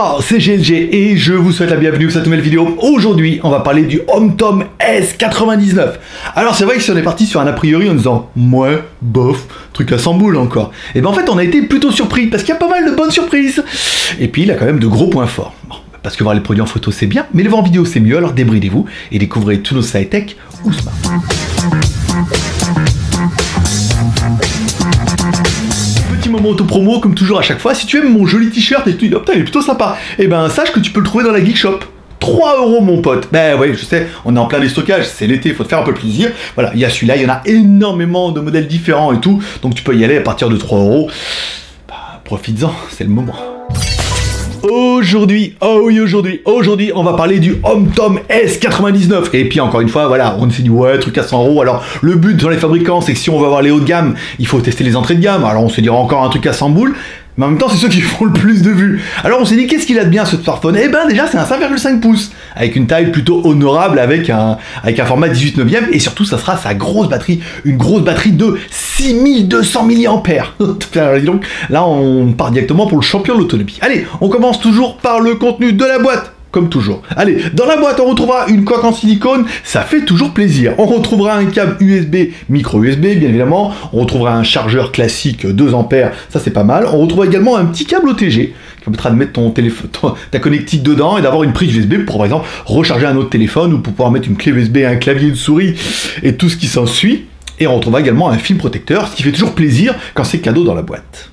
Nihao, c'est GLG et je vous souhaite la bienvenue pour cette nouvelle vidéo. Aujourd'hui, on va parler du HomeTom S99. Alors c'est vrai que si on est parti sur un a priori en disant ouais, bof, truc à 100 boules encore. Et ben en fait, on a été plutôt surpris parce qu'il y a pas mal de bonnes surprises. Et puis il a quand même de gros points forts. Parce que voir les produits en photo c'est bien, mais les voir en vidéo c'est mieux, alors débridez-vous et découvrez tous nos side tech ou smart. Moment auto-promo, comme toujours à chaque fois. Si tu aimes mon joli t-shirt et tu dis, oh putain, il est plutôt sympa, et ben sache que tu peux le trouver dans la Geek Shop. 3 euros mon pote. Ben ouais, je sais, on est en plein déstockage, c'est l'été, faut te faire un peu plaisir. Voilà, il y a celui-là, il y en a énormément de modèles différents et tout, donc tu peux y aller à partir de 3 euros. Bah, profites-en, c'est le moment. Aujourd'hui, oh oui aujourd'hui, aujourd'hui on va parler du HomeTom S99 et puis encore une fois voilà on s'est dit ouais truc à 100 euros. Alors le but dans les fabricants c'est que si on veut avoir les hauts de gamme il faut tester les entrées de gamme. Alors on se dira encore un truc à 100 boules en même temps, c'est ceux qui font le plus de vues. Alors on s'est dit, qu'est-ce qu'il a de bien ce smartphone? Eh ben déjà, c'est un 5,5 pouces, avec une taille plutôt honorable, avec un, avec un format 18 neuvième, et surtout, ça sera sa grosse batterie, une grosse batterie de 6200 mAh. Donc là, on part directement pour le champion de l'autonomie. Allez, on commence toujours par le contenu de la boîte comme toujours. Allez, dans la boîte, on retrouvera une coque en silicone, ça fait toujours plaisir. On retrouvera un câble USB, micro USB, bien évidemment. On retrouvera un chargeur classique 2 ampères, ça c'est pas mal. On retrouvera également un petit câble OTG qui permettra de mettre ton téléphone, ta connectique dedans et d'avoir une prise USB pour par exemple recharger un autre téléphone ou pour pouvoir mettre une clé USB, un clavier, une souris et tout ce qui s'ensuit. Et on retrouvera également un film protecteur, ce qui fait toujours plaisir quand c'est cadeau dans la boîte.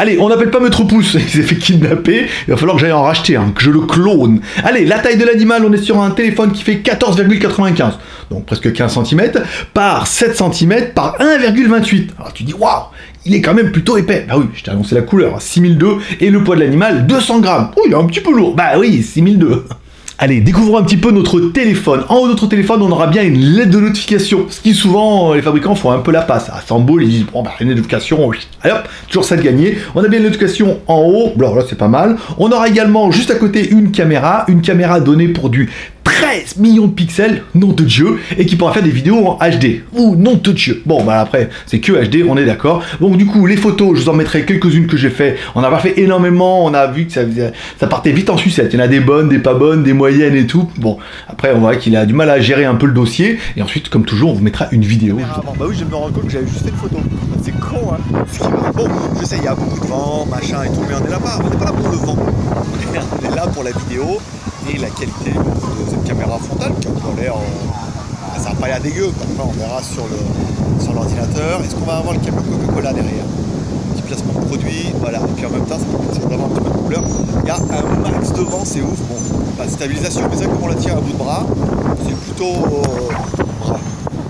Allez, on n'appelle pas Maître Pouce, il s'est fait kidnapper, il va falloir que j'aille en racheter que je le clone. Allez, la taille de l'animal, on est sur un téléphone qui fait 14,95, donc presque 15 cm, par 7 cm, par 1,28. Alors tu dis, waouh, il est quand même plutôt épais. Bah oui, je t'ai annoncé la couleur, 6002, et le poids de l'animal, 200 grammes. Oh, il est un petit peu lourd. Bah oui, 6002. Allez, découvrons un petit peu notre téléphone. En haut de notre téléphone, on aura bien une lettre de notification. Ce qui souvent, les fabricants font un peu la passe. À 100 boules, ils disent, bon, bah, une notification, oui. Allez toujours ça de gagner. On a bien une notification en haut. Alors là, c'est pas mal. On aura également juste à côté une caméra. Une caméra donnée pour du 13 millions de pixels, nom de Dieu, et qui pourra faire des vidéos en HD. Ouh, nom de Dieu. Bon, bah après, c'est que HD, on est d'accord. Donc du coup, les photos, je vous en mettrai quelques-unes que j'ai fait. On n'a pas fait énormément, on a vu que ça, ça partait vite en sucette. Il y en a des bonnes, des pas bonnes, des moyennes et tout. Bon, après, on voit qu'il a du mal à gérer un peu le dossier. Et ensuite, comme toujours, on vous mettra une vidéo. bah oui, je me rends compte que j'avais juste fait une photo. C'est con, hein. Bon, je sais, il y a beaucoup de vent, machin et tout, mais on est là pas, on n'est pas là pour le vent. On est là pour la vidéo et la qualité de cette caméra frontale qui a l'air. Euh, ça n'a pas l'air dégueu. Après, on verra sur l'ordinateur. Est-ce qu'on va avoir le camion Coca-Cola derrière? Petit placement de produit, voilà. Et puis en même temps, ça va d'avoir un petit peu de couleur. Il y a un max de vent, c'est ouf. Bon, pas de stabilisation, mais vrai que on la tient à bout de bras, c'est plutôt. Euh,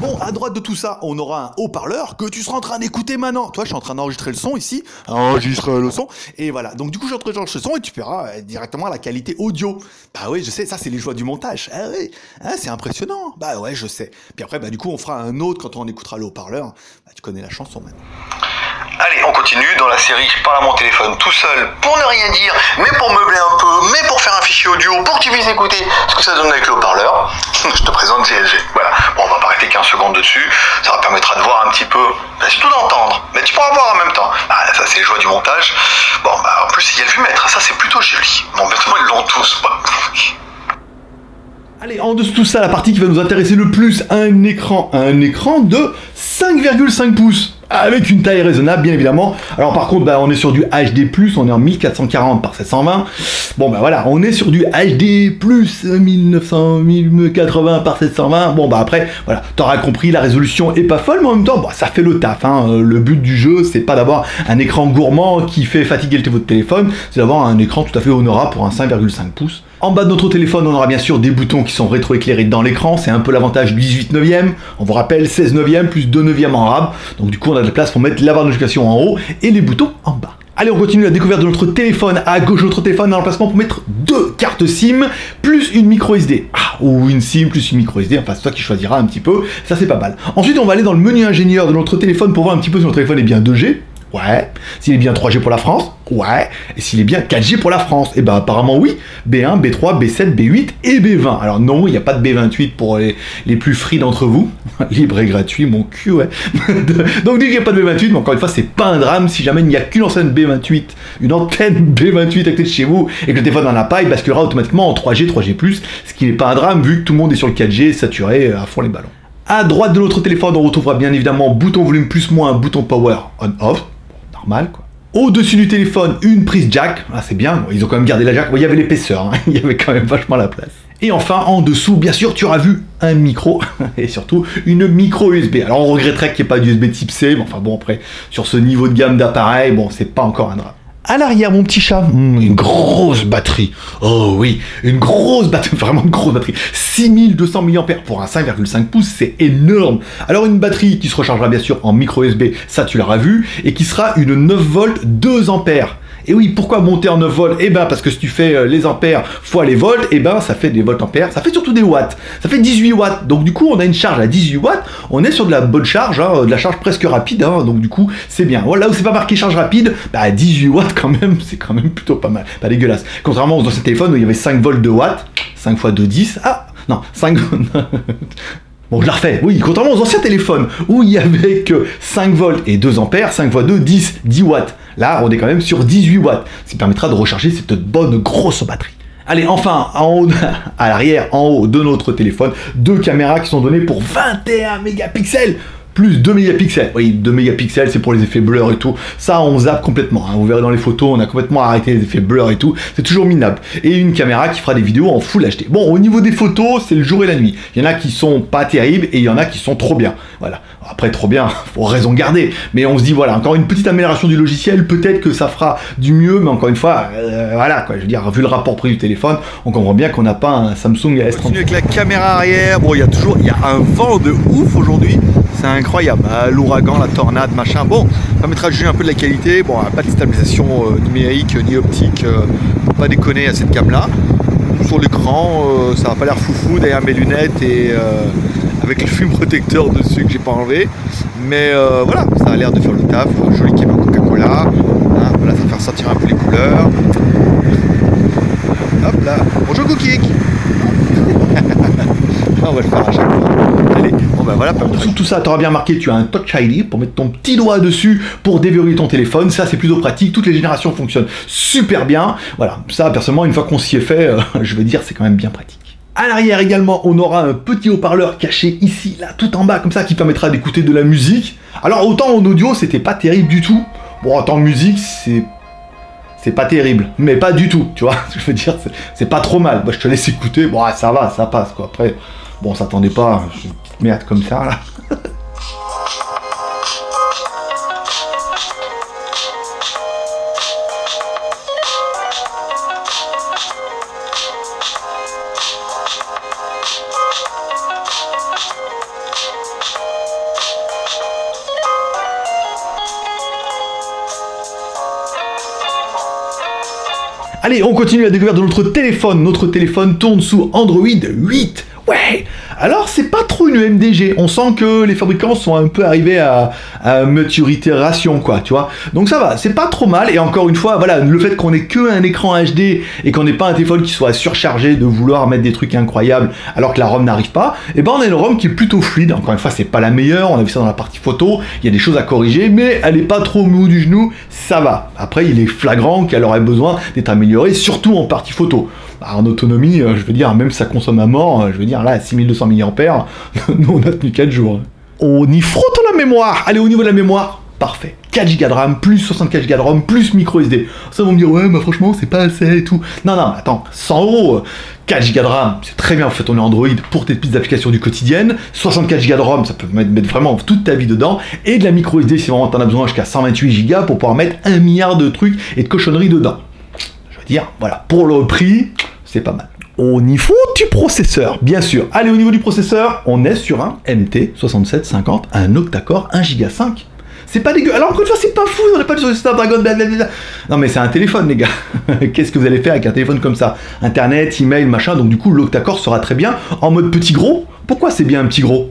Bon, à droite de tout ça, on aura un haut-parleur que tu seras en train d'écouter maintenant. Toi, je suis en train d'enregistrer le son ici. Enregistrer le son. Et voilà. Donc, du coup, j'enregistre le son et tu verras euh, directement la qualité audio. Bah oui, je sais, ça, c'est les joies du montage. Ah oui, ah, c'est impressionnant. Bah ouais, je sais. Puis après, bah du coup, on fera un autre quand on écoutera le haut-parleur. Bah, tu connais la chanson maintenant. Allez, on continue dans la série Je parle à mon téléphone tout seul pour ne rien dire, mais pour meubler un peu, mais pour faire un fichier audio, pour que tu puisses écouter ce que ça donne avec le haut-parleur. Je te présente GLG. Voilà. Bon, on va pas arrêter 15 secondes dessus. Ça permettra de voir un petit peu, bah, surtout d'entendre. Mais tu pourras voir en même temps. Ah, ça, c'est les joies du montage. Bon, bah, en plus, il y a le vumètre. Ça, c'est plutôt joli. Bon, maintenant, ils l'ont tous. Allez, en dessous de tout ça, la partie qui va nous intéresser le plus, un écran, un écran de 5,5 pouces avec une taille raisonnable bien évidemment. Alors par contre bah, on est sur du HD+, on est en 1440 par 720. Bon bah voilà, on est sur du HD+, 1900, 1080 par 720. Bon bah après, voilà, t'auras compris, la résolution est pas folle, mais en même temps, bah, ça fait le taf. Hein. Le but du jeu, c'est pas d'avoir un écran gourmand qui fait fatiguer votre téléphone, c'est d'avoir un écran tout à fait honorable pour un 5,5 pouces. En bas de notre téléphone, on aura bien sûr des boutons qui sont rétroéclairés dans l'écran, c'est un peu l'avantage du 18 neuvième. On vous rappelle 16 neuvième plus 2 neuvième en arabe. Donc du coup, on a de la place pour mettre la barre de en haut et les boutons en bas. Allez, on continue la découverte de notre téléphone. À gauche de notre téléphone, un emplacement pour mettre deux cartes SIM plus une micro SD. Ah, ou une SIM plus une micro SD. Enfin, c'est toi qui choisiras un petit peu. Ça, c'est pas mal. Ensuite, on va aller dans le menu ingénieur de notre téléphone pour voir un petit peu si notre téléphone est bien 2G Ouais. S'il est bien 3G pour la France Ouais. Et s'il est bien 4G pour la France Eh ben apparemment oui. B1, B3, B7, B8 et B20. Alors non, il n'y a pas de B28 pour les, les plus free d'entre vous. Libre et gratuit, mon cul, ouais. Donc dès qu'il n'y a pas de B28, mais encore une fois, c'est pas un drame si jamais il n'y a qu'une antenne B28, une antenne B28 à côté de chez vous et que le téléphone n'en a pas, il basculera automatiquement en 3G, 3G+, ce qui n'est pas un drame vu que tout le monde est sur le 4G saturé à fond les ballons. À droite de notre téléphone, on retrouvera bien évidemment bouton volume plus moins, bouton power on-off. Quoi. Au-dessus du téléphone, une prise jack. Ah, c'est bien, ils ont quand même gardé la jack. il y avait l'épaisseur, hein. il y avait quand même vachement la place. Et enfin, en dessous, bien sûr, tu auras vu un micro et surtout une micro USB. Alors, on regretterait qu'il n'y ait pas d'USB type C, mais enfin bon, après, sur ce niveau de gamme d'appareil, bon, c'est pas encore un drame. À l'arrière, mon petit chat, hmm, une grosse batterie. Oh oui, une grosse batterie, vraiment une grosse batterie. 6200 mAh pour un 5,5 pouces, c'est énorme. Alors une batterie qui se rechargera bien sûr en micro USB, ça tu l'auras vu, et qui sera une 9 volts 2 ampères. Et oui, pourquoi monter en 9 volts? Eh ben parce que si tu fais euh, les ampères fois les volts, eh ben ça fait des volts ampères, ça fait surtout des watts. Ça fait 18 watts. Donc du coup, on a une charge à 18 watts, on est sur de la bonne charge, hein, de la charge presque rapide, hein. donc du coup, c'est bien. Voilà où c'est pas marqué charge rapide, bah 18 watts quand même, c'est quand même plutôt pas mal, pas dégueulasse. Contrairement aux anciens téléphones où il y avait 5 volts de watts, 5 fois 2, 10. Ah, non, 5 Bon, je la refais. Oui, contrairement aux anciens téléphones où il y avait que 5 volts et 2 ampères, 5 fois 2, 10, 10 watts. Là, on est quand même sur 18 watts, ce qui permettra de recharger cette bonne grosse batterie. Allez, enfin, à l'arrière, en haut de notre téléphone, deux caméras qui sont données pour 21 mégapixels plus 2 mégapixels. Oui, 2 mégapixels, c'est pour les effets blur et tout. Ça, on zappe complètement. Hein. Vous verrez dans les photos, on a complètement arrêté les effets blur et tout. C'est toujours minable. Et une caméra qui fera des vidéos en full HD. Bon, au niveau des photos, c'est le jour et la nuit. Il y en a qui sont pas terribles et il y en a qui sont trop bien. Voilà. Après, trop bien, pour raison garder. Mais on se dit, voilà, encore une petite amélioration du logiciel. Peut-être que ça fera du mieux, mais encore une fois, euh, voilà, quoi. Je veux dire, vu le rapport prix du téléphone, on comprend bien qu'on n'a pas un Samsung S30. avec la caméra arrière. Bon, il y a toujours, il y a un vent de ouf aujourd'hui. C'est incroyable. Hein, l'ouragan, la tornade, machin. Bon, ça permettra de juger un peu de la qualité. Bon, pas de stabilisation euh, numérique ni optique. Euh, pas déconner à cette gamme-là. Sur l'écran, ça n'a pas l'air foufou derrière mes lunettes et avec le film protecteur dessus que j'ai pas enlevé. Mais euh, voilà, ça a l'air de faire le taf. Joli caméra Coca-Cola. Hein, voilà, ça va faire sortir un peu les couleurs. Hop là. Bonjour Cookik On va le faire à chaque fois. Ben voilà. Dessous tout ça, tu auras bien marqué, tu as un Touch ID pour mettre ton petit doigt dessus pour déverrouiller ton téléphone. Ça, c'est plutôt pratique. Toutes les générations fonctionnent super bien. Voilà, ça, personnellement, une fois qu'on s'y est fait, euh, je veux dire, c'est quand même bien pratique. À l'arrière également, on aura un petit haut-parleur caché ici, là, tout en bas, comme ça, qui permettra d'écouter de la musique. Alors autant en audio, c'était pas terrible du tout. Bon, en tant que musique, c'est c'est pas terrible, mais pas du tout, tu vois. Je veux dire, c'est pas trop mal. Moi, je te laisse écouter. Bon, ça va, ça passe, quoi. Après, bon, s'attendait pas une merde comme ça, là. Allez, on continue la découverte de notre téléphone. Notre téléphone tourne sous Android 8. Ouais alors c'est pas trop une MDG, on sent que les fabricants sont un peu arrivés à, maturité ration quoi, tu vois. Donc ça va, c'est pas trop mal et encore une fois, voilà, le fait qu'on ait que un écran HD et qu'on n'ait pas un téléphone qui soit surchargé de vouloir mettre des trucs incroyables alors que la ROM n'arrive pas, et eh ben on a une ROM qui est plutôt fluide. Encore une fois, c'est pas la meilleure, on a vu ça dans la partie photo, il y a des choses à corriger, mais elle est pas trop mou du genou, ça va. Après, il est flagrant qu'elle aurait besoin d'être améliorée, surtout en partie photo. Bah, en autonomie, euh, je veux dire, même ça consomme à mort, euh, je veux dire, là, 6200 mAh, nous on a tenu 4 jours. On y frotte la mémoire Allez, au niveau de la mémoire, parfait. 4 Go de RAM, plus 64 Go de RAM, plus micro SD. Ça vont me dire, ouais, mais franchement, c'est pas assez et tout. Non, non, attends, 100 euros, 4 Go de RAM, c'est très bien, fait tourner Android pour tes petites applications du quotidien. 64 Go de RAM, ça peut mettre, vraiment toute ta vie dedans. Et de la micro SD, si vraiment t'en as besoin, jusqu'à 128 Go pour pouvoir mettre un milliard de trucs et de cochonneries dedans. Je veux dire, voilà, pour le prix, c'est pas mal. Au niveau du processeur, bien sûr. Allez, au niveau du processeur, on est sur un MT6750, un octa-core 1 Go 5. C'est pas dégueu. Alors encore une fois, c'est pas fou, on n'est pas sur le Snapdragon. Non mais c'est un téléphone, les gars. Qu'est-ce que vous allez faire avec un téléphone comme ça? Internet, email, machin. Donc du coup, l'octa-core sera très bien en mode petit gros. Pourquoi c'est bien un petit gros?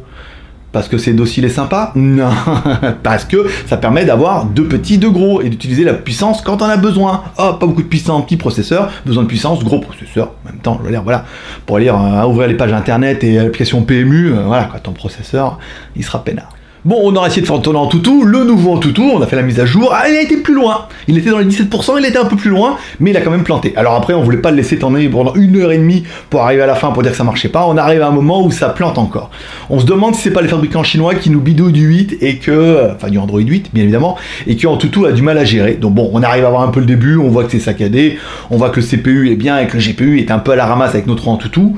Parce que c'est docile et sympa Non, parce que ça permet d'avoir deux petits, deux gros et d'utiliser la puissance quand on a besoin. Oh, pas beaucoup de puissance, petit processeur, besoin de puissance, gros processeur. En même temps, dire, voilà, pour aller euh, ouvrir les pages internet et l'application PMU, euh, voilà, quand ton processeur, il sera peinard. Bon, on aura essayé de faire tourner en toutou, le nouveau en toutou, on a fait la mise à jour, ah, il a été plus loin. Il était dans les 17%, il était un peu plus loin, mais il a quand même planté. Alors après, on voulait pas le laisser tourner pendant une heure et demie pour arriver à la fin pour dire que ça marchait pas. On arrive à un moment où ça plante encore. On se demande si c'est pas les fabricants chinois qui nous bidouillent du 8 et que, enfin du Android 8 bien évidemment, et que en toutou a du mal à gérer. Donc bon, on arrive à voir un peu le début, on voit que c'est saccadé, on voit que le CPU est bien et que le GPU est un peu à la ramasse avec notre en toutou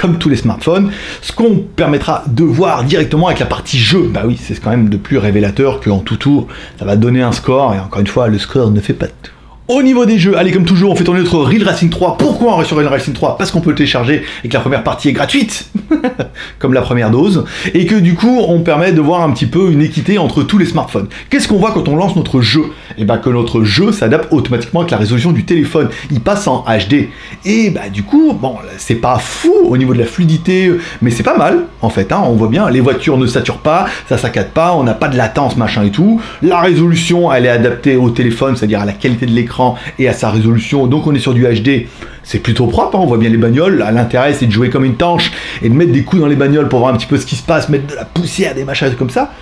comme tous les smartphones, ce qu'on permettra de voir directement avec la partie jeu. Bah oui, c'est quand même de plus révélateur qu'en tout tour, ça va donner un score, et encore une fois, le score ne fait pas tout. Au niveau des jeux, allez comme toujours, on fait tourner notre Real Racing 3. Pourquoi on reste sur Real Racing 3 Parce qu'on peut le télécharger et que la première partie est gratuite, comme la première dose, et que du coup on permet de voir un petit peu une équité entre tous les smartphones. Qu'est-ce qu'on voit quand on lance notre jeu? Et eh bien que notre jeu s'adapte automatiquement avec la résolution du téléphone. Il passe en HD. Et bah du coup, bon, c'est pas fou au niveau de la fluidité, mais c'est pas mal en fait. Hein, on voit bien, les voitures ne saturent pas, ça saccade pas, on n'a pas de latence machin et tout. La résolution, elle est adaptée au téléphone, c'est-à-dire à la qualité de l'écran et à sa résolution. Donc on est sur du HD. C'est plutôt propre, hein. on voit bien les bagnoles. L'intérêt c'est de jouer comme une tanche et de mettre des coups dans les bagnoles pour voir un petit peu ce qui se passe, mettre de la poussière, des machins comme ça.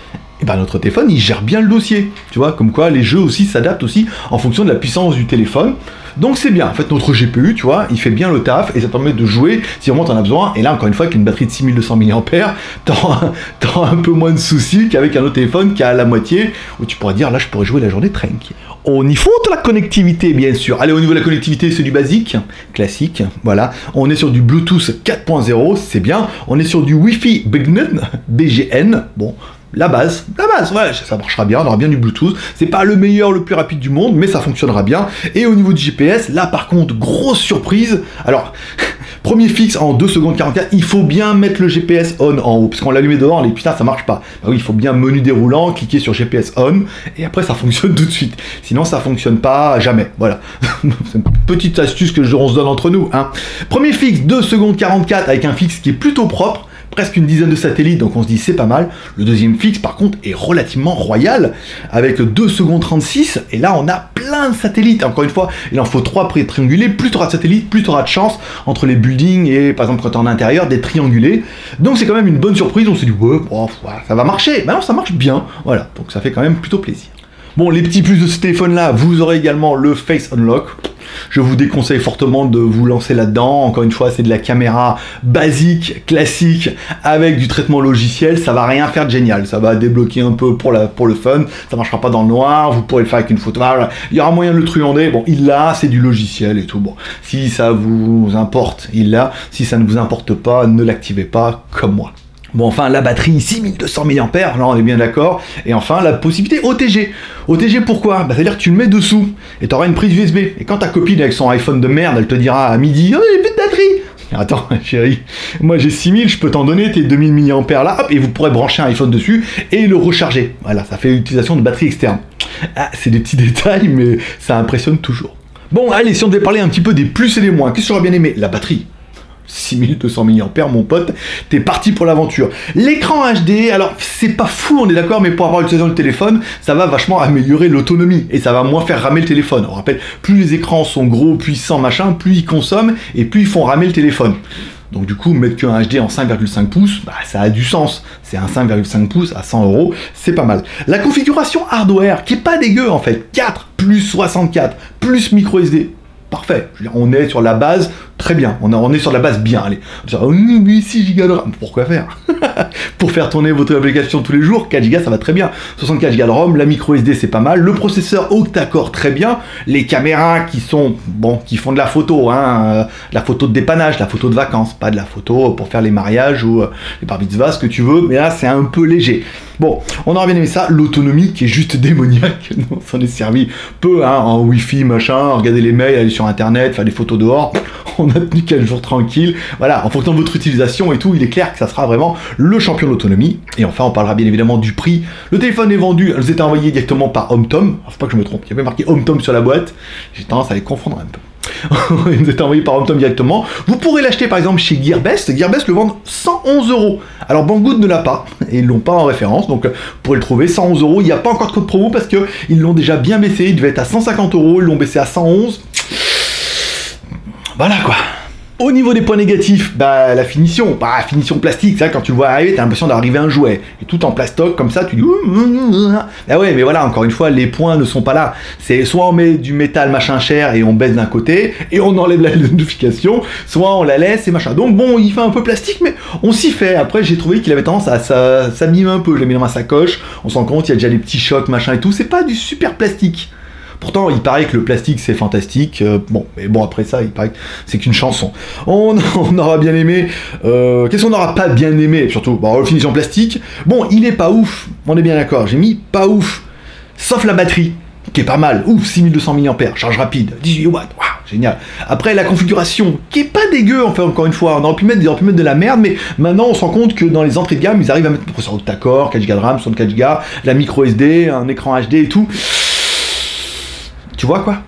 Et ben notre téléphone il gère bien le dossier. Tu vois, comme quoi les jeux aussi s'adaptent aussi en fonction de la puissance du téléphone. Donc c'est bien, en fait notre GPU, tu vois, il fait bien le taf et ça permet de jouer si vraiment t'en as besoin. Et là encore une fois, avec une batterie de 6200 mAh, t'as un peu moins de soucis qu'avec un autre téléphone qui a la moitié, où tu pourrais dire là je pourrais jouer la journée tranquille. On y faut la connectivité, bien sûr. Allez, au niveau de la connectivité, c'est du basique, classique, voilà. On est sur du Bluetooth 4.0, c'est bien. On est sur du Wi-Fi BGN, bon, la base, la base, ouais, ça marchera bien, on aura bien du Bluetooth. C'est pas le meilleur, le plus rapide du monde, mais ça fonctionnera bien. Et au niveau du GPS, là par contre, grosse surprise. Alors, Premier fixe en 2 secondes 44, il faut bien mettre le GPS on en haut, parce qu'on l'allumait devant, les putain ça marche pas. Bah oui, il faut bien menu déroulant, cliquer sur GPS on, et après ça fonctionne tout de suite. Sinon ça fonctionne pas jamais. Voilà. C'est une petite astuce que on se donne entre nous. Hein. Premier fixe 2 secondes 44 avec un fixe qui est plutôt propre presque une dizaine de satellites, donc on se dit c'est pas mal. Le deuxième fixe, par contre, est relativement royal, avec 2 secondes 36, et là on a plein de satellites. Encore une fois, il en faut 3 triangulés, plus tu auras de satellites, plus tu auras de chance entre les buildings et par exemple quand tu es en intérieur, des triangulés. Donc c'est quand même une bonne surprise, on s'est dit ouais, ça va marcher. Maintenant ça marche bien, voilà, donc ça fait quand même plutôt plaisir. Bon, les petits plus de ce téléphone-là, vous aurez également le Face Unlock. Je vous déconseille fortement de vous lancer là-dedans. Encore une fois, c'est de la caméra basique, classique, avec du traitement logiciel. Ça va rien faire de génial. Ça va débloquer un peu pour, la, le fun. Ça marchera pas dans le noir. Vous pourrez le faire avec une photo. Il y aura moyen de le truander. Bon, il l'a, c'est du logiciel et tout. Bon, si ça vous importe, il l'a. Si ça ne vous importe pas, ne l'activez pas comme moi. Bon, enfin, la batterie 6200 mAh, là on est bien d'accord. Et enfin, la possibilité OTG. OTG pourquoi? Bah, C'est-à-dire que tu le mets dessous et tu auras une prise USB. Et quand ta copine avec son iPhone de merde, elle te dira à midi Oh, j'ai plus de batterie Attends, chérie, moi j'ai 6000, je peux t'en donner tes 2000 mAh là, et vous pourrez brancher un iPhone dessus et le recharger. Voilà, ça fait l'utilisation de batterie externe. Ah, c'est des petits détails, mais ça impressionne toujours. Bon, allez, si on devait parler un petit peu des plus et des moins, qu'est-ce que j'aurais bien aimé? La batterie. 6200 mAh, mon pote, t'es parti pour l'aventure. L'écran HD, alors c'est pas fou, on est d'accord, mais pour avoir utilisé le téléphone, ça va vachement améliorer l'autonomie et ça va moins faire ramer le téléphone. On rappelle, plus les écrans sont gros, puissants, machin, plus ils consomment et plus ils font ramer le téléphone. Donc du coup, mettre qu'un HD en 5,5 pouces, bah, ça a du sens. C'est un 5,5 pouces à 100 euros, c'est pas mal. La configuration hardware, qui est pas dégueu en fait, 4 plus 64 plus micro SD, parfait. on est sur la base très bien. On, est sur la base bien. Allez, on mais 6 Go de RAM. Pourquoi faire Pour faire tourner votre application tous les jours, 4 Go ça va très bien. 64 Go de ROM, la micro SD c'est pas mal. Le processeur octa-core très bien. Les caméras qui sont bon, qui font de la photo, hein, euh, la photo de dépannage, la photo de vacances, pas de la photo pour faire les mariages ou euh, les bar ce que tu veux. Mais là c'est un peu léger. Bon, on aura bien aimé ça. L'autonomie qui est juste démoniaque. on s'en est servi peu hein, en Wi-Fi machin. Regarder les mails, aller sur internet, faire des photos dehors. On a tenu 4 jours tranquille. Voilà, en fonction de votre utilisation et tout, il est clair que ça sera vraiment le champion de l'autonomie. Et enfin, on parlera bien évidemment du prix. Le téléphone est vendu, elles étaient envoyées directement par HomeTom. Faut pas que je me trompe, il y avait marqué HomeTom sur la boîte. J'ai tendance à les confondre un peu. il nous est envoyé par HomeTom directement. Vous pourrez l'acheter par exemple chez Gearbest. Gearbest le vend 111 euros. Alors Banggood ne l'a pas, et ils l'ont pas en référence, donc vous pourrez le trouver 111 euros. Il n'y a pas encore de code promo parce qu'ils l'ont déjà bien baissé. Il devait être à 150 euros, ils l'ont baissé à 111. Voilà quoi. Au niveau des points négatifs, bah la finition, bah la finition plastique, ça quand tu le vois arriver, t'as l'impression d'arriver un jouet. Et tout en plastoc comme ça, tu dis Ah ouais, mais voilà, encore une fois, les points ne sont pas là. C'est soit on met du métal machin cher et on baisse d'un côté et on enlève la notification, soit on la laisse et machin. Donc bon, il fait un peu plastique, mais on s'y fait. Après, j'ai trouvé qu'il avait tendance à s'abîmer un peu. Je l'ai mis dans ma sacoche, on se rend compte, il y a déjà les petits chocs, machin et tout. C'est pas du super plastique. Pourtant, il paraît que le plastique c'est fantastique. Euh, bon, mais bon, après ça, il paraît que c'est qu'une chanson. On, aura bien aimé. Euh, qu'est-ce qu'on n'aura pas bien aimé Surtout, bon, finition plastique. Bon, il est pas ouf. On est bien d'accord. J'ai mis pas ouf. Sauf la batterie, qui est pas mal. Ouf, 6200 mAh, charge rapide, 18 watts. Génial. Après, la configuration, qui est pas dégueu, enfin, encore une fois. On aurait pu mettre, on pu mettre de la merde, mais maintenant, on se rend compte que dans les entrées de gamme, ils arrivent à mettre un processeur octa-core, 4 Go de RAM, 64 Go, la micro SD, un écran HD et tout. Tu vois quoi?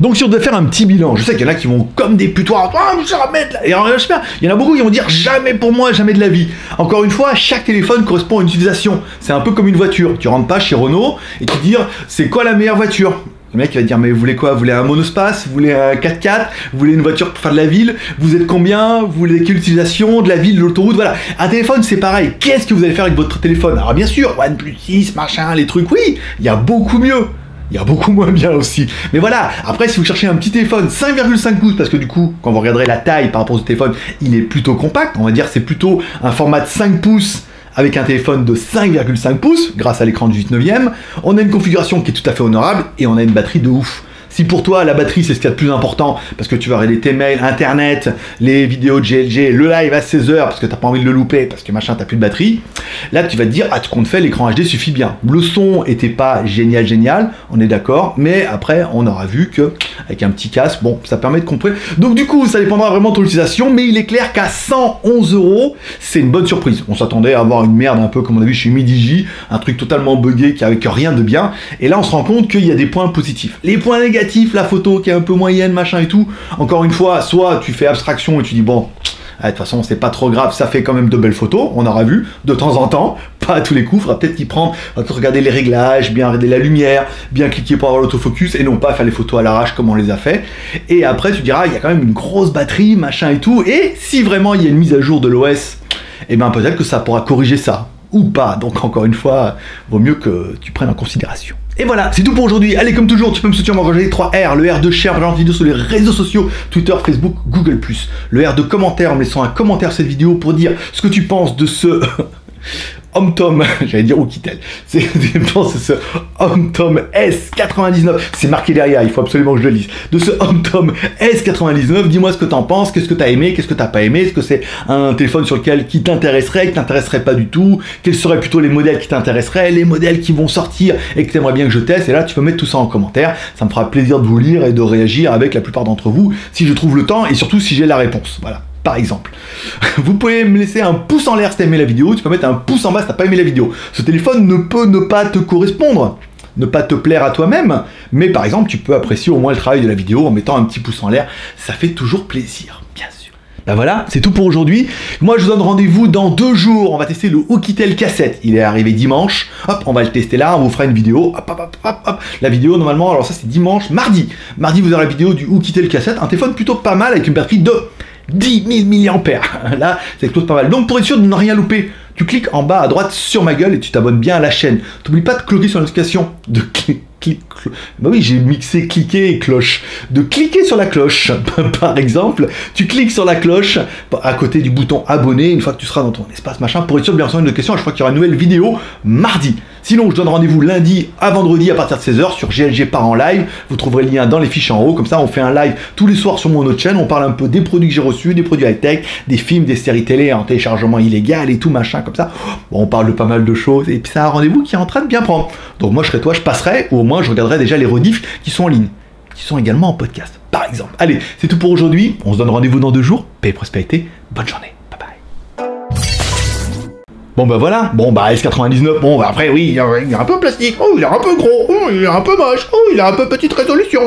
Donc si on devait faire un petit bilan, je sais qu'il y en a qui vont comme des putoirs, ah, je là. Et alors, je sais pas, il y en a beaucoup qui vont dire jamais pour moi, jamais de la vie. Encore une fois, chaque téléphone correspond à une utilisation. C'est un peu comme une voiture. Tu rentres pas chez Renault et tu dis c'est quoi la meilleure voiture? Le mec il va dire mais vous voulez quoi? Vous voulez un monospace? Vous voulez un 4x4 Vous voulez une voiture pour faire de la ville? Vous êtes combien? Vous voulez quelle utilisation? De la ville, de l'autoroute? Voilà. Un téléphone c'est pareil. Qu'est-ce que vous allez faire avec votre téléphone? Alors bien sûr, OnePlus 6, machin, les trucs, oui, il y a beaucoup mieux. Il y a beaucoup moins bien aussi. Mais voilà, après si vous cherchez un petit téléphone 5,5 pouces, parce que du coup, quand vous regarderez la taille par rapport au téléphone, il est plutôt compact, on va dire c'est plutôt un format de 5 pouces avec un téléphone de 5,5 pouces, grâce à l'écran du 8 9 on a une configuration qui est tout à fait honorable, et on a une batterie de ouf. Si pour toi la batterie c'est ce qu'il y a de plus important, parce que tu vas regarder tes mails, internet, les vidéos de GLG, le live à 16h parce que t'as pas envie de le louper, parce que machin t'as plus de batterie, là tu vas te dire, ah tu comptes fait, l'écran HD suffit bien. Le son était pas génial, génial, on est d'accord, mais après on aura vu que avec un petit casque, bon, ça permet de comprendre. Donc du coup, ça dépendra vraiment de ton utilisation, mais il est clair qu'à 111 euros, c'est une bonne surprise. On s'attendait à avoir une merde un peu comme on a vu chez Midigi, un truc totalement buggé qui avec rien de bien, et là on se rend compte qu'il y a des points positifs. Les points négatifs la photo qui est un peu moyenne, machin et tout. Encore une fois, soit tu fais abstraction et tu dis bon, ah, de toute façon, c'est pas trop grave, ça fait quand même de belles photos, on aura vu, de temps en temps, pas à tous les coups, faudra peut-être y prendre, regarder les réglages, bien regarder la lumière, bien cliquer pour avoir l'autofocus, et non pas faire les photos à l'arrache comme on les a fait. Et après, tu diras, il y a quand même une grosse batterie, machin et tout, et si vraiment il y a une mise à jour de l'OS, et eh bien peut-être que ça pourra corriger ça, ou pas. Donc encore une fois, vaut mieux que tu prennes en considération. Et voilà, c'est tout pour aujourd'hui. Allez, comme toujours, tu peux me soutenir en les 3R, le R de share, en vidéo sur les réseaux sociaux, Twitter, Facebook, Google+. Le R de commentaire en me laissant un commentaire sur cette vidéo pour dire ce que tu penses de ce Tom, j'allais dire Oukitel, c'est ce Tom S99, c'est marqué derrière, il faut absolument que je le lise, de ce Tom S99, dis-moi ce que t'en penses, qu'est-ce que t'as aimé, qu'est-ce que t'as pas aimé, est-ce que c'est un téléphone sur lequel qui t'intéresserait, qui t'intéresserait pas du tout, quels seraient plutôt les modèles qui t'intéresseraient, les modèles qui vont sortir et que t'aimerais bien que je teste, et là tu peux mettre tout ça en commentaire, ça me fera plaisir de vous lire et de réagir avec la plupart d'entre vous, si je trouve le temps et surtout si j'ai la réponse, voilà par exemple. Vous pouvez me laisser un pouce en l'air si t'as aimé la vidéo, tu peux mettre un pouce en bas si t'as pas aimé la vidéo. Ce téléphone ne peut ne pas te correspondre, ne pas te plaire à toi-même, mais par exemple tu peux apprécier au moins le travail de la vidéo en mettant un petit pouce en l'air, ça fait toujours plaisir, bien sûr. Ben voilà, c'est tout pour aujourd'hui. Moi, je vous donne rendez-vous dans deux jours. On va tester le Oukitel cassette. Il est arrivé dimanche. Hop, on va le tester là. On vous fera une vidéo. Hop, hop, hop, hop, hop. La vidéo, normalement, alors ça, c'est dimanche. Mardi. Mardi, vous aurez la vidéo du Oukitel cassette. Un téléphone plutôt pas mal avec une batterie de 10 000 mAh. Là, c'est tout pas mal. Donc pour être sûr de ne rien louper, tu cliques en bas à droite sur ma gueule et tu t'abonnes bien à la chaîne. T'oublies pas de cliquer sur la notification, de cliquer bah oui, j'ai mixé cliquer et cloche. De cliquer sur la cloche, par exemple, tu cliques sur la cloche à côté du bouton abonner une fois que tu seras dans ton espace machin pour être sûr de bien recevoir une question. Je crois qu'il y aura une nouvelle vidéo mardi. Sinon, je donne rendez-vous lundi à vendredi à partir de 16h sur GLG par en live. Vous trouverez le lien dans les fiches en haut. Comme ça, on fait un live tous les soirs sur mon autre chaîne. On parle un peu des produits que j'ai reçus, des produits high-tech, des films, des séries télé en téléchargement illégal et tout machin comme ça. Bon, on parle de pas mal de choses. Et puis, c'est un rendez-vous qui est en train de bien prendre. Donc, moi, je serai toi, je passerai, ou au moins, je regarderai déjà les rediffs qui sont en ligne, qui sont également en podcast, par exemple. Allez, c'est tout pour aujourd'hui. On se donne rendez-vous dans deux jours. Paix et prospérité. Bonne journée. Bon bah voilà, bon bah S99, bon bah après oui, il est un peu plastique, oh il est un peu gros, oh il est un peu moche, oh il a un peu petite résolution.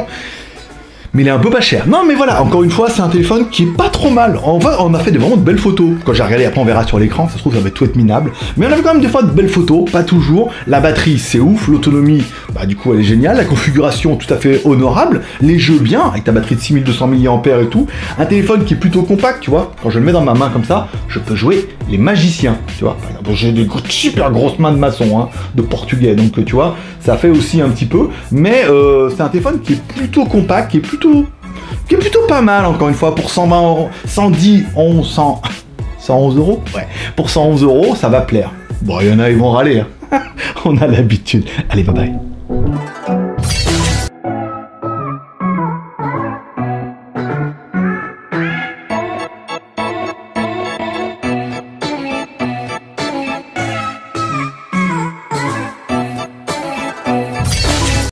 Mais il est un peu pas cher. Non, mais voilà, encore une fois, c'est un téléphone qui est pas trop mal. En fait, on a fait des vraiment de belles photos. Quand j'ai regardé, après on verra sur l'écran, ça se trouve, ça va tout être minable. Mais on avait quand même des fois de belles photos, pas toujours. La batterie, c'est ouf. L'autonomie, bah du coup, elle est géniale. La configuration, tout à fait honorable. Les jeux, bien, avec ta batterie de 6200 mAh et tout. Un téléphone qui est plutôt compact, tu vois. Quand je le mets dans ma main comme ça, je peux jouer les magiciens, tu vois. Par exemple, j'ai des super grosses mains de maçon, hein, de portugais. Donc, tu vois, ça fait aussi un petit peu. Mais euh, c'est un téléphone qui est plutôt compact, qui est plutôt qui est plutôt pas mal encore une fois pour 120 euros, 110, 11, 100, 111 euros. Ouais, pour 111 euros, ça va plaire. Bon, il y en a, ils vont râler. hein. On a l'habitude. Allez, bye bye.